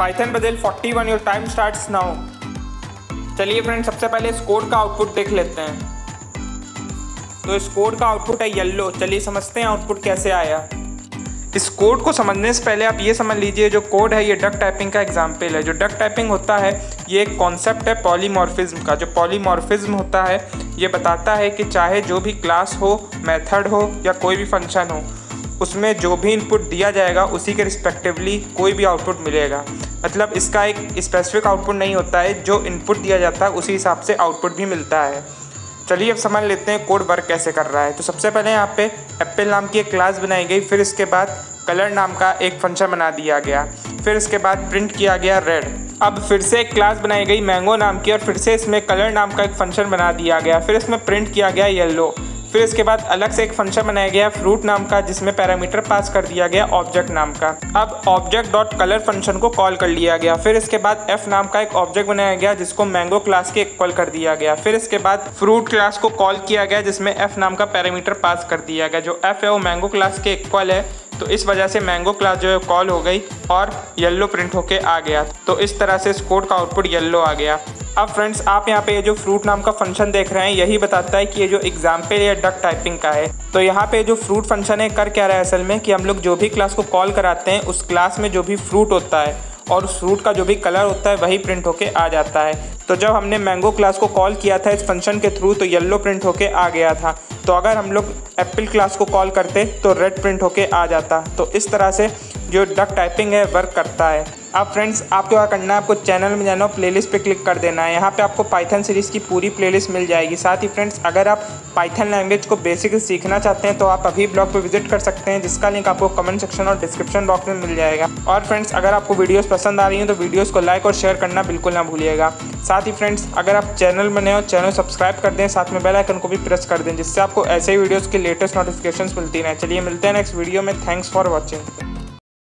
Python बदल 41 your time starts now चलिए friend सबसे पहले इस कोड का आउटपुट देख लेते हैं। तो इस कोड का आउटपुट है येल्लो चलिए समझते हैं आउटपुट कैसे आया। इस कोड को समझने से पहले आप ये समझ लीजिए, जो कोड है, ये डक टाइपिंग का एग्ज़ाम्पल है। जो डक टाइपिंग होता है, ये एक कॉन्सेप्ट है पॉलीमॉर्फिज्म का। जो पॉलीमॉर्फिज्म होता है, ये बताता है कि चाहे जो भी क्लास हो मेथड हो, या कोई भी फ़ंक्शन हो, उसमें जो भी इनपुट दिया जाएगा, उसी के रिस्पेक्टिवली कोई भी आउटपुट मिलेगा। मतलब इसका एक स्पेसिफिक आउटपुट नहीं होता है, जो इनपुट दिया जाता है, उसी हिसाब से आउटपुट भी मिलता है। चलिए अब समझ लेते हैं कोड वर्क कैसे कर रहा है। तो सबसे पहले यहाँ पे एप्पल नाम की एक क्लास बनाई गई, फिर इसके बाद कलर नाम का एक फ़ंक्शन बना दिया गया, फिर इसके बाद प्रिंट किया गया रेड अब फिर से एक क्लास बनाई गई मैंगो नाम की, और फिर से इसमें कलर नाम का एक फ़ंक्शन बना दिया गया, फिर इसमें प्रिंट किया गया येलो फिर इसके बाद अलग से एक फ़ंक्शन बनाया गया फ्रूट नाम का, जिसमें पैरामीटर पास कर दिया गया ऑब्जेक्ट नाम का। अब ऑब्जेक्ट डॉट कलर फ़ंक्शन को कॉल कर लिया गया। फिर इसके बाद एफ़ नाम का एक ऑब्जेक्ट बनाया गया, जिसको मैंगो क्लास के इक्वल कर दिया गया। फिर इसके बाद फ्रूट क्लास को कॉल किया गया, जिसमें एफ़ नाम का पैरामीटर पास कर दिया गया। जो एफ़ है, वो मैंगो क्लास के इक्वल है। तो इस वजह से मैंगो क्लास जो है कॉल हो गई और येल्लो प्रिंट होके आ गया। तो इस तरह से इस कोड का आउटपुट येल्लो आ गया। अब फ्रेंड्स आप यहाँ पे ये जो फ्रूट नाम का फ़ंक्शन देख रहे हैं, यही बताता है कि ये जो एग्ज़ाम्पल या डक टाइपिंग का है। तो यहाँ पे जो फ्रूट फ़ंक्शन है, कर क्या रहा है असल में कि हम लोग जो भी क्लास को कॉल कराते हैं, उस क्लास में जो भी फ्रूट होता है और उस फ्रूट का जो भी कलर होता है, वही प्रिंट होके आ जाता है। तो जब हमने मैंगो क्लास को कॉल किया था इस फ़ंक्शन के थ्रू तो येल्लो प्रिंट होके आ गया था। तो अगर हम लोग एप्पल क्लास को कॉल करते तो रेड प्रिंट होके आ जाता। तो इस तरह से जो डक टाइपिंग है वर्क करता है। अब फ्रेंड्स आपको क्या करना है, आपको चैनल में जाना हो प्लेलिस्ट पे क्लिक कर देना है। यहाँ पे आपको पाइथन सीरीज़ की पूरी प्लेलिस्ट मिल जाएगी। साथ ही फ्रेंड्स अगर आप पाइथन लैंग्वेज को बेसिक सीखना चाहते हैं तो आप अभी ब्लॉग पे विज़िट कर सकते हैं, जिसका लिंक आपको कमेंट सेक्शन और डिस्क्रिप्शन बॉक्स में मिल जाएगा। और फ्रेंड्स अगर आपको वीडियोज़ पसंद आ रही हैं तो वीडियोज़ को लाइक और शेयर करना बिल्कुल ना भूलिएगा। साथ ही फ्रेंड्स अगर आप चैनल बने हो चैनल सब्सक्राइब कर दें, साथ में बेल आइकन को भी प्रेस कर दें, जिससे आपको ऐसे ही वीडियोज़ की लेटेस्ट नोटिफिकेशन मिलती रहें। चलिए मिलते हैं नेक्स्ट वीडियो में। Thanks for watching